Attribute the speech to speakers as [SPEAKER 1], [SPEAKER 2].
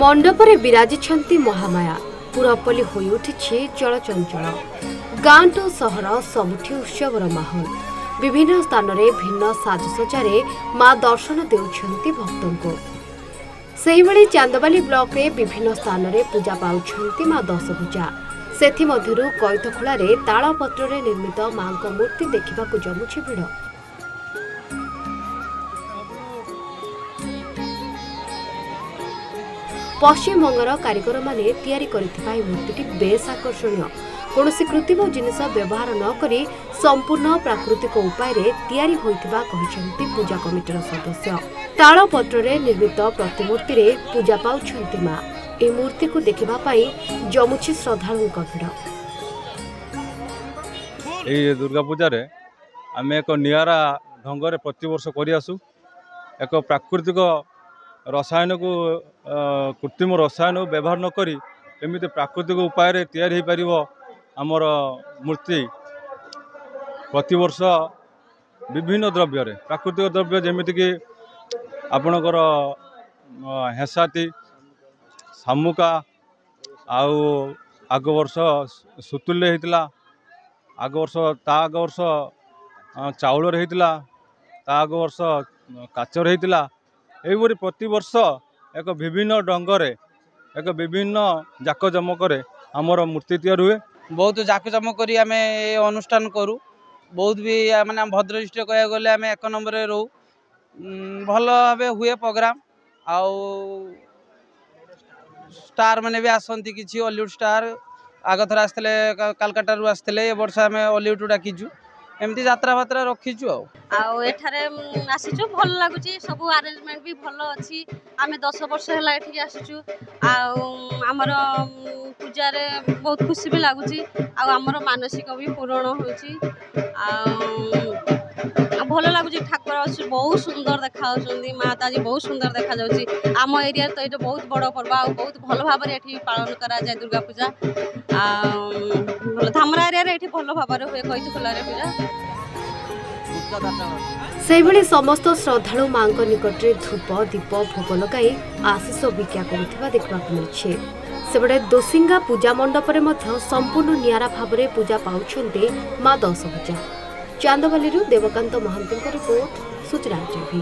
[SPEAKER 1] ମଣ୍ଡପରେ ବିରାଜିଛନ୍ତି ମହାମାୟା। ପୁରପଲ୍ଲୀ ହୋଇଉଠିଛି ଚଳଚଞ୍ଚଳ ଗାଁଠୁ ସହର ସବୁଠି ଉତ୍ସବର ମାହୋଲ। ବିଭିନ୍ନ ସ୍ଥାନରେ ଭିନ୍ନ ସାଜସଜ୍ଜାରେ ମା ଦର୍ଶନ ଦେଉଛନ୍ତି ଭକ୍ତଙ୍କୁ। ସେହିଭଳି ଚାନ୍ଦବାଲି ବ୍ଲକରେ ବିଭିନ୍ନ ସ୍ଥାନରେ ପୂଜା ପାଉଛନ୍ତି ମା ଦଶଭୂଜା ସେଥିମଧ୍ୟରୁ କଇତଖୋଳାରେ ତାଳପତ୍ରରେ ନିର୍ମିତ ମାଙ୍କ ମୂର୍ତ୍ତି ଦେଖିବାକୁ ଜମୁଛି ଭିଡ଼। ପଶ୍ଚିମବଙ୍ଗର କାରିଗରମାନେ ତିଆରି କରିଥିବା ଏହି ମୂର୍ତ୍ତିଟି ବେଶ୍ ଆକର୍ଷଣୀୟ। କୌଣସି କୃତ୍ରିମ ଜିନିଷ ବ୍ୟବହାର ନ କରି ସମ୍ପୂର୍ଣ୍ଣ ପ୍ରାକୃତିକ ଉପାୟରେ ତିଆରି ହୋଇଥିବା କହିଛନ୍ତି ପୂଜା କମିଟିର ସଦସ୍ୟ। ତାଳପତ୍ରରେ ନିର୍ମିତ ପ୍ରତିମୂର୍ତ୍ତିରେ ପୂଜା ପାଉଛନ୍ତି ମା। ଏହି ମୂର୍ତ୍ତିକୁ ଦେଖିବା ପାଇଁ ଜମୁଛି ଶ୍ରଦ୍ଧାଳୁଙ୍କ ଭିଡ଼।
[SPEAKER 2] ଏହି ଦୁର୍ଗା ପୂଜାରେ ଆମେ ଏକ ନିଆରା ଢଙ୍ଗରେ ପ୍ରତିବର୍ଷ କରିଆସୁ। ଏକ ପ୍ରାକୃତିକ ରସାୟନକୁ କୃତ୍ରିମ ରସାୟନକୁ ବ୍ୟବହାର ନ କରି କେମିତି ପ୍ରାକୃତିକ ଉପାୟରେ ତିଆରି ହୋଇପାରିବ ଆମର ମୂର୍ତ୍ତି ପ୍ରତିବର୍ଷ ବିଭିନ୍ନ ଦ୍ରବ୍ୟରେ ପ୍ରାକୃତିକ ଦ୍ରବ୍ୟ ଯେମିତିକି ଆପଣଙ୍କର ହେଁସାତି ଶାମୁକା ଆଉ ଆଗ ବର୍ଷ ସୁତୁଲିରେ ହେଇଥିଲା ଆଗ ବର୍ଷ ତା ଆଗ ବର୍ଷ ଚାଉଳରେ ହେଇଥିଲା ତା ଆଗ ବର୍ଷ କାଚରେ ହେଇଥିଲା ଏହିପରି ପ୍ରତିବର୍ଷ ଏକ ବିଭିନ୍ନ ଢଙ୍ଗରେ ଏକ ବିଭିନ୍ନ ଜାକଜମକରେ ଆମର ମୂର୍ତ୍ତି ତିଆରି ହୁଏ।
[SPEAKER 3] ବହୁତ ଜାକଜମକ କରି ଆମେ ଏ ଅନୁଷ୍ଠାନ କରୁ। ବହୁତ ବି ଆ, ମାନେ ଆମ ଭଦ୍ର ଡିଷ୍ଟ୍ରିକ୍ଟ କହିବାକୁ ଗଲେ ଆମେ ଏକ ନମ୍ବରରେ ରହୁ। ଉଁ, ଭଲ ଭାବେ ହୁଏ ପ୍ରୋଗ୍ରାମ। ଆଉ ଷ୍ଟାର ମାନେ ବି ଆସନ୍ତି କିଛି ଅଲିଉଡ଼ ଷ୍ଟାର। ଆଗଥର ଆସିଥିଲେ କା- କାଲକାଟାରୁ ଆସିଥିଲେ ଏ ବର୍ଷ ଆମେ ଅଲିଉଡ଼ରୁ ଡାକିଛୁ। ଏମିତି ଯାତ୍ରା ଫାତ୍ରା ରଖିଛୁ ଆଉ।
[SPEAKER 4] ଆଉ ଏଠାରେ ଉଁ, ଆସିଛୁ। ଭଲ ଲାଗୁଛି। ସବୁ ଆରେଞ୍ଜମେଣ୍ଟ ବି ଭଲ ଅଛି। ଆମେ ଦଶ ବର୍ଷ ହେଲା ଏଠିକି ଆସିଛୁ। ଆଉ ଆମର ଉଁ, ପୂଜାରେ ବହୁତ ଖୁସି ବି ଲାଗୁଛି। ଆଉ ଆମର ମାନସିକ ବି ପୂରଣ ହେଉଛି। ଆଉ ଆଉ ଭଲ ଲାଗୁଛି ଠାକୁର ଅଛି ବହୁତ ସୁନ୍ଦର ଦେଖାଯାଉଛନ୍ତି ମା ତ ଆଜି ବହୁତ ସୁନ୍ଦର ଦେଖାଯାଉଛି। ଆମ ଏରିଆରେ ତ ଏଇଟା ବହୁତ ବଡ଼ ପର୍ବ ଆଉ ବହୁତ ଭଲ ଭାବରେ ଏଠି ପାଳନ କରାଯାଏ ଦୁର୍ଗା ପୂଜା। ଆଉ ଭଲ ଧାମରା ଏରିଆରେ ଏଠି ଭଲ ଭାବରେ ହୁଏ କଇତି ଖୋଲାରେ ପୂଜା।
[SPEAKER 1] ସେହିଭଳି ସମସ୍ତ ଶ୍ରଦ୍ଧାଳୁ ମାଙ୍କ ନିକଟରେ ଧୂପ ଦୀପ ଭୋଗ ଲଗାଇ ଆଶିଷ ଭିକ୍ଷା କରୁଥିବା ଦେଖିବାକୁ ମିଳିଛି। ସେପଟେ ଦୋସିଙ୍ଗା ପୂଜା ମଣ୍ଡପରେ ମଧ୍ୟ ସମ୍ପୂର୍ଣ୍ଣ ନିଆରା ଭାବରେ ପୂଜା ପାଉଛନ୍ତି ମା ଦଶଭୂଜା। ଚାନ୍ଦବାଲିରୁ ଦେବକାନ୍ତ ମହାନ୍ତିଙ୍କ ରିପୋର୍ଟ ସୂଚନା ଟିଭି